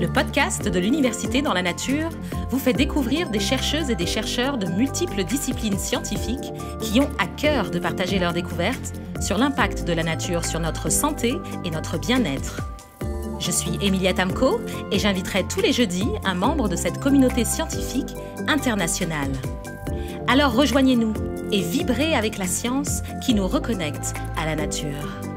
le podcast de l'Université dans la nature vous fait découvrir des chercheuses et des chercheurs de multiples disciplines scientifiques qui ont à cœur de partager leurs découvertes sur l'impact de la nature sur notre santé et notre bien-être. Je suis Emilia Tamko et j'inviterai tous les jeudis un membre de cette communauté scientifique internationale. Alors rejoignez-nous et vibrez avec la science qui nous reconnecte à la nature.